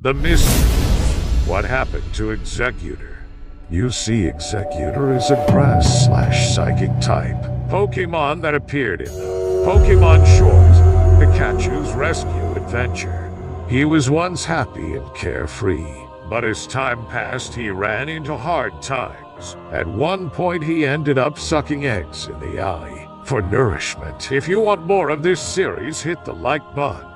The mystery. What happened to Exeggutor? You see, Exeggutor is a grass slash psychic type. Pokemon that appeared in Pokemon Short, Pikachu's rescue adventure. He was once happy and carefree, but as time passed, he ran into hard times. At one point, he ended up sucking eggs in the eye for nourishment. If you want more of this series, hit the like button.